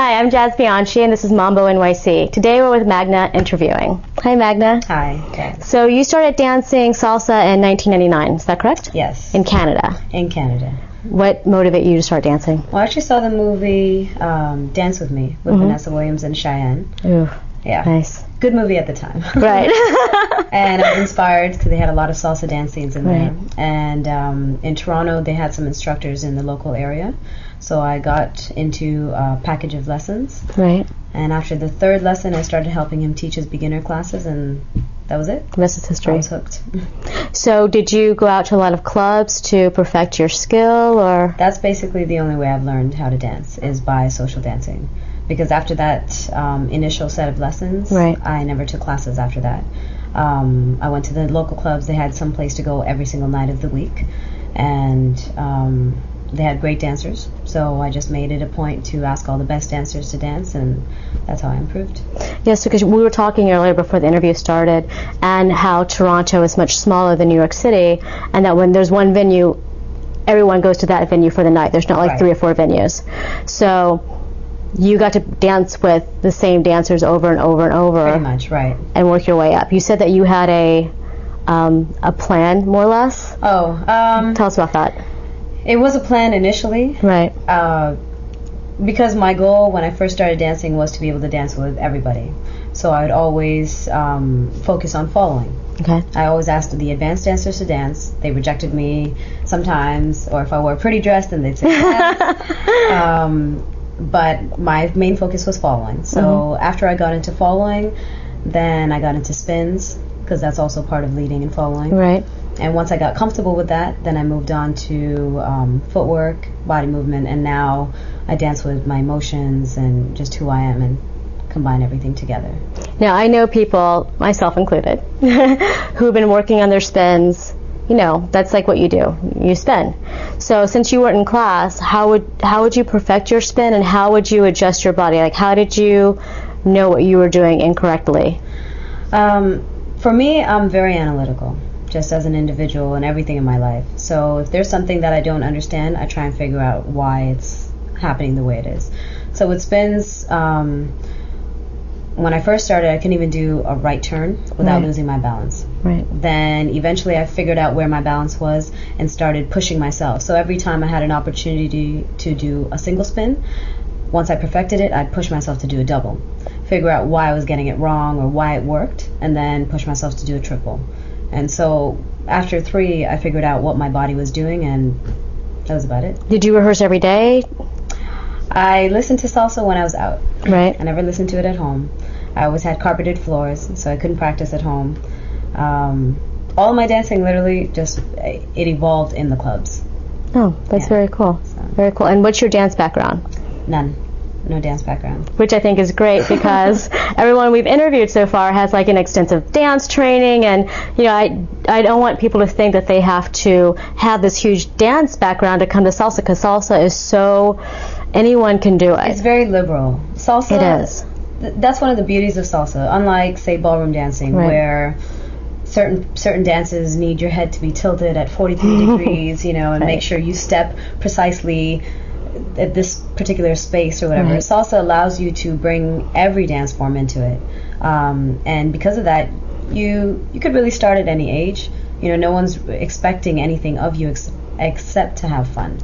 Hi, I'm Jazz Bianchi, and this is Mambo NYC. Today we're with Magna interviewing. Hi, Magna. Hi, Jazz. So you started dancing salsa in 1999, is that correct? Yes. In Canada. In Canada. What motivated you to start dancing? Well, I actually saw the movie um, Dance with Me with Vanessa Williams and Chayanne. Ooh, Yeah. nice. Good movie at the time. Right. and I was inspired because they had a lot of salsa dance scenes in there. Right. And um, in Toronto, they had some instructors in the local area. So I got into a package of lessons. right. And after the third lesson, I started helping him teach his beginner classes, and that was it. The rest is I was hooked. So did you go out to a lot of clubs to perfect your skill, or? That's basically the only way I've learned how to dance is by social dancing. Because after that um, initial set of lessons, Right. I never took classes after that. Um, I went to the local clubs. They had some place to go every single night of the week, and um, they had great dancers. So I just made it a point to ask all the best dancers to dance, and that's how I improved. Yes, because we were talking earlier before the interview started, and how Toronto is much smaller than New York City, and that when there's one venue, everyone goes to that venue for the night. There's not like Right. three or four venues. So you got to dance with the same dancers over and over and over Pretty much, right? and work your way up. You said that you had a um, a plan, more or less. Oh, um, Tell us about that. it was a plan initially. Right. uh, because my goal when I first started dancing was to be able to dance with everybody. So I would always um, focus on following. Okay. I always asked the advanced dancers to dance. They rejected me sometimes, or if I wore a pretty dress, then they'd say yes. um, but my main focus was following. So after I got into following, then I got into spins because that's also part of leading and following. Right. And once I got comfortable with that, then I moved on to um, footwork, body movement, and now I dance with my emotions and just who I am and combine everything together. Now I know people, myself included, who've been working on their spins. You know, that's like what you do. You spin. So since you weren't in class, how would how would you perfect your spin and how would you adjust your body? Like how did you know what you were doing incorrectly? Um, for me, I'm very analytical, just as an individual and everything in my life. So if there's something that I don't understand, I try and figure out why it's happening the way it is. So with spins, um, when I first started, I couldn't even do a right turn without Right. losing my balance. Right. then eventually I figured out where my balance was and started pushing myself. So every time I had an opportunity to do a single spin, once I perfected it, I'd push myself to do a double. Figure out why I was getting it wrong or why it worked, and then push myself to do a triple. And so after three, I figured out what my body was doing, and that was about it. Did you rehearse every day? I listened to salsa when I was out. Right. I never listened to it at home. I always had carpeted floors, so I couldn't practice at home. Um, all my dancing literally just it evolved in the clubs. Oh, that's Yeah. very cool. So. Very cool. And what's your dance background? None, no dance background. which I think is great because everyone we've interviewed so far has like an extensive dance training, and you know, I I don't want people to think that they have to have this huge dance background to come to salsa because salsa is so anyone can do it. It's very liberal. Salsa. It is. Th- that's one of the beauties of salsa. Unlike say ballroom dancing, Right. where certain certain dances need your head to be tilted at 43 degrees, you know, and make sure you step precisely at this particular space or whatever. Right. Salsa allows you to bring every dance form into it, um, and because of that, you you could really start at any age. You know, no one's expecting anything of you ex- except to have fun.